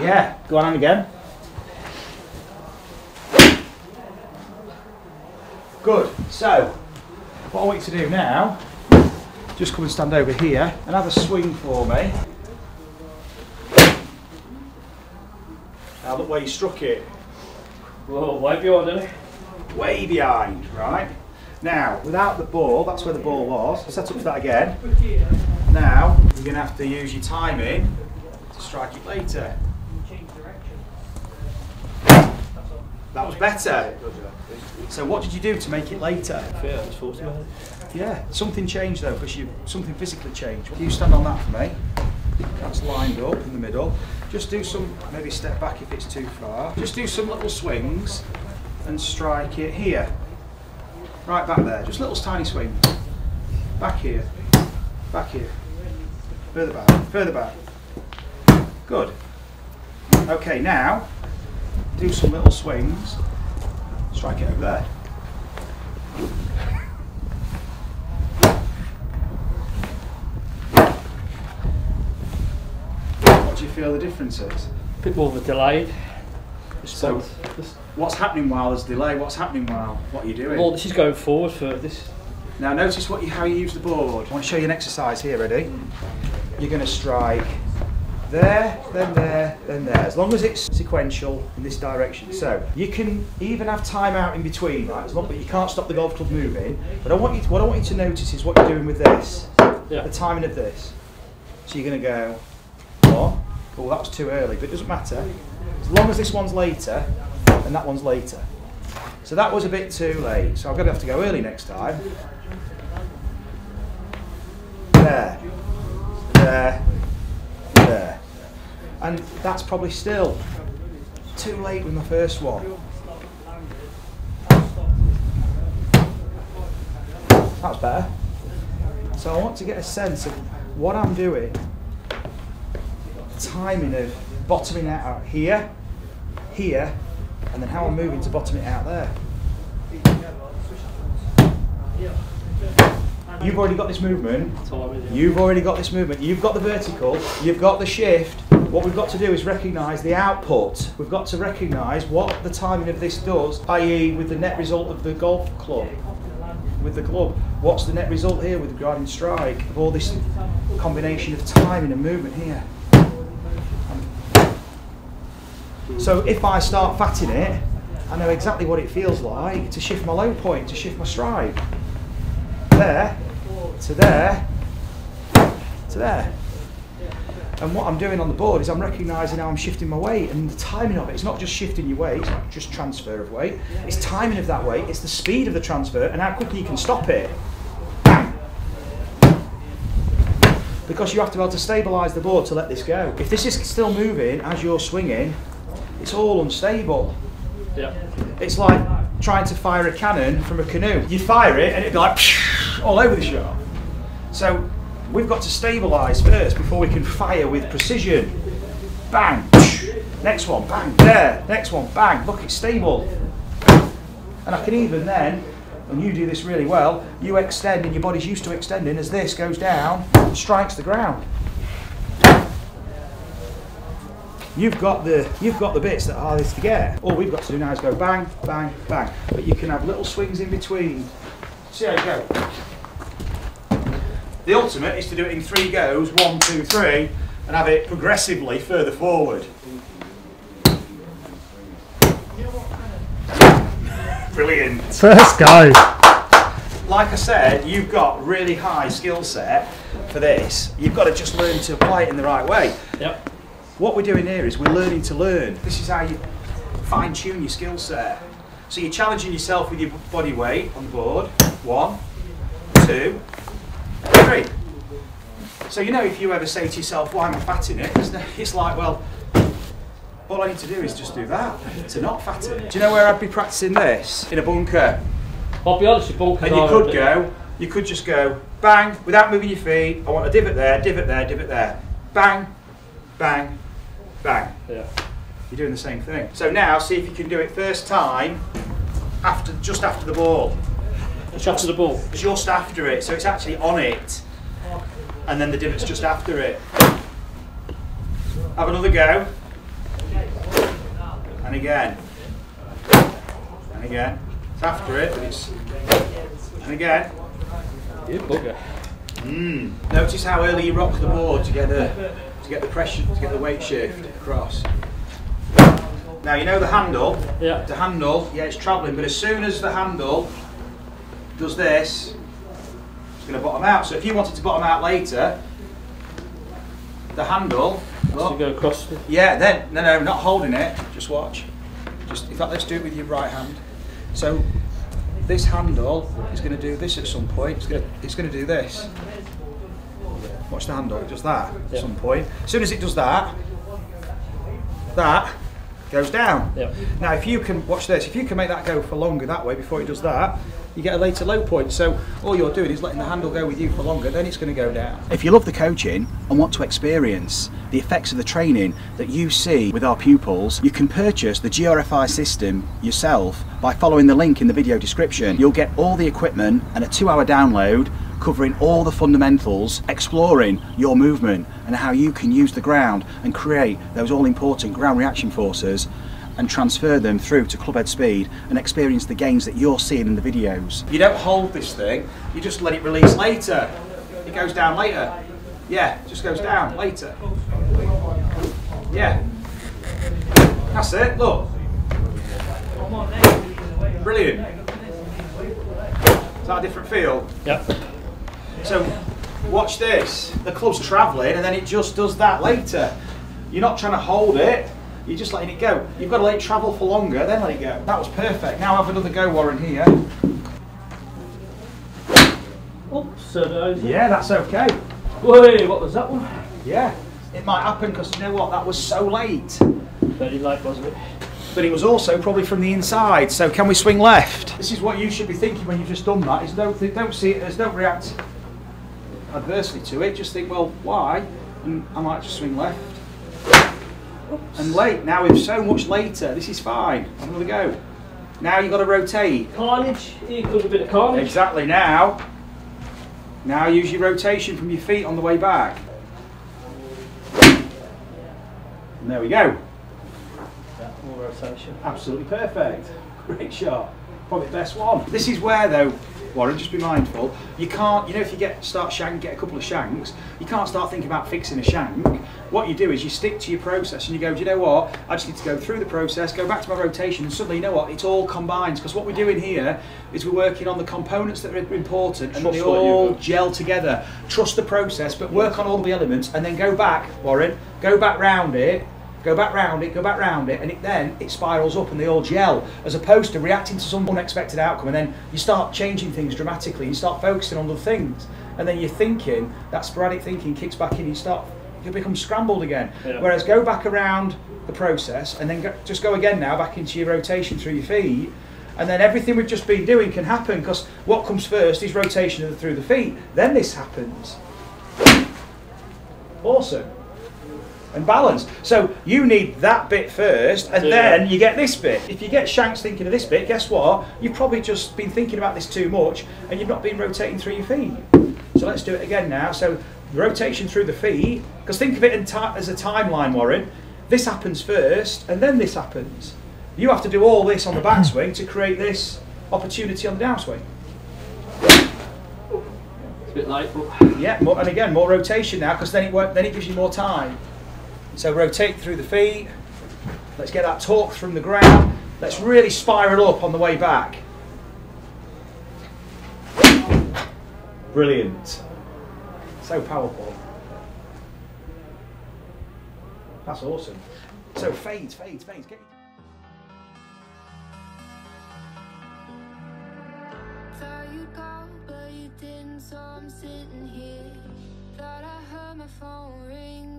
Yeah, go on again. Good. So, what I want you to do now, just come and stand over here and have a swing for me. Now look where you struck it. Whoa, way beyond, isn't it? way behind, right? Now, without the ball, that's where the ball was. Set up for that again. Now, you're going to have to use your timing to strike it later. That was better. So what did you do to make it later? Fair, it's 40 minutes. Yeah, something changed though, because you something physically changed. You stand on that for me. That's lined up in the middle. Just do some, maybe step back if it's too far. Just do some little swings and strike it here. Right back there, just little tiny swings. Back here, back here. Further back, further back. Good. Okay, now do some little swings. Strike it over there. What do you feel the difference is? A bit more of a delayed So- What's happening while there's delay? What's happening while what are you doing? well, this is going forward for this. Now notice what you, how you use the board. I want to show you an exercise here, ready? Mm. You're going to strike there, then there, then there. As long as it's sequential in this direction. So you can even have time out in between, right? As long but you can't stop the golf club moving. But I want you to, what I want you to notice is what you're doing with this. Yeah. The timing of this. So you're going to go? Oh, that was too early, but it doesn't matter. As long as this one's later and that one's later. So that was a bit too late. So I'm going to have to go early next time. There, there. And that's probably still too late with my first one. That's better. So I want to get a sense of what I'm doing, timing of bottoming out here, here, and then how I'm moving to bottom it out there. You've already got this movement. You've already got this movement. You've got the vertical. You've got the shift. What we've got to do is recognise the output. We've got to recognise what the timing of this does, i.e., with the net result of the golf club, with the club. What's the net result here with the regarding strike of all this combination of timing and movement here? So if I start fatting it, I know exactly what it feels like to shift my low point, to shift my strike. There, to there, to there. And what I'm doing on the board is I'm recognising how I'm shifting my weight and the timing of it. It's not just shifting your weight, it's not just transfer of weight. It's timing of that weight, it's the speed of the transfer and how quickly you can stop it. Because you have to be able to stabilise the board to let this go. If this is still moving as you're swinging, it's all unstable. Yeah. It's like trying to fire a cannon from a canoe. You fire it and it'd be like all over the shop. So we've got to stabilise first before we can fire with precision. Bang. Next one, bang. There. Next one, bang. Look, it's stable. And I can even then, and you do this really well, you extend and your body's used to extending as this goes down, strikes the ground. You've got the you've got the bits that are hardest to get. All we've got to do now is go bang, bang, bang. But you can have little swings in between. See how you go. The ultimate is to do it in three goes, one, two, three, and have it progressively further forward. Brilliant. First go. Like I said, you've got really high skill set for this. You've got to just learn to apply it in the right way. Yep. What we're doing here is we're learning to learn. This is how you fine tune your skill set. So you're challenging yourself with your body weight on the board. One, two, three. So you know if you ever say to yourself, why am I fatting it? It's, like, well, all I need to do is just do that, to not fat it. Do you know where I'd be practicing this? In a bunker. I'll be honest with bunkers. And you could go, you could just go, bang, without moving your feet. I want a divot there, divot there, divot there. Bang, bang, bang. Yeah. You're doing the same thing. So now see if you can do it first time after just after the ball. Just after the ball. Just after it. So it's actually on it. And then the divot's just after it. Have another go. and again, and again. It's after it, but it's, and again. You bugger. Mm. Notice how early you rock the board to get the to get the pressure to get the weight shift across. Now you know the handle. Yeah. The handle, yeah, it's travelling, but as soon as the handle does this, it's going to bottom out. So if you want it to bottom out later, the handle. Look, go across. yeah, then no, no, not holding it. Just watch. Just in fact, let's do it with your right hand. So this handle is going to do this at some point. It's going to, it's going to do this. Watch the handle. It does that Yeah. at some point. As soon as it does that, that goes down. Yeah. Now, if you can watch this, if you can make that go for longer that way before it does that, you get a later low point. So all you're doing is letting the handle go with you for longer, then it's going to go down. If you love the coaching and want to experience the effects of the training that you see with our pupils, you can purchase the GRFI system yourself by following the link in the video description. You'll get all the equipment and a two hour download covering all the fundamentals, exploring your movement and how you can use the ground and create those all important ground reaction forces and transfer them through to clubhead speed and experience the gains that you're seeing in the videos. You don't hold this thing, you just let it release later. It goes down later. Yeah, just goes down later. Yeah. That's it, look. Brilliant. Is that a different feel? Yeah. So watch this. The club's travelling and then it just does that later. You're not trying to hold it, you're just letting it go. You've got to let it travel for longer, then let it go. That was perfect. Now have another go, Warren, here. Oops, so. Yeah, that's okay. Wait, what was that one? Yeah. It might happen because you know what? That was so late. Very light, wasn't it? But it was also probably from the inside. So can we swing left? This is what you should be thinking when you've just done that. Is don't don't see it as don't react adversely to it. Just think, well, why? And I might just swing left. And late. Now we're so much later. This is fine. Have another go. Now you've got to rotate. Carnage. Equals a bit of carnage. Exactly now. Now use your rotation from your feet on the way back. And there we go. More rotation. Absolutely perfect. Great shot. Probably the best one. This is where though, Warren, just be mindful, you can't, you know if you get start shank, get a couple of shanks, you can't start thinking about fixing a shank. What you do is you stick to your process and you go, do you know what, I just need to go through the process, go back to my rotation and suddenly, you know what, it's all combines because what we're doing here is we're working on the components that are important and Trust they all gel together. Trust the process but work on all the elements and then go back, Warren, go back round it go back round it, go back round it, and it, then it spirals up and they all gel, as opposed to reacting to some unexpected outcome, and then you start changing things dramatically, you start focusing on other things, and then you're thinking, that sporadic thinking kicks back in, you start, you become scrambled again. Yeah. Whereas go back around the process, and then go, just go again now, back into your rotation through your feet, and then everything we've just been doing can happen, because what comes first is rotation through the feet, then this happens. Awesome and balance. So you need that bit first, and Yeah. then you get this bit. If you get Shanks thinking of this bit, guess what? You've probably just been thinking about this too much, and you've not been rotating through your feet. So let's do it again now. So rotation through the feet, because think of it as a timeline, Warren. This happens first, and then this happens. You have to do all this on the backswing to create this opportunity on the downswing. It's a bit light, but Yeah, more, and again, more rotation now because then it won't, then it gives you more time. So rotate through the feet. Let's get that torque from the ground. Let's really spiral up on the way back. Brilliant. So powerful. That's awesome. So fades, fades, fades. Get so I'm sitting here. Thought I heard my phone ring.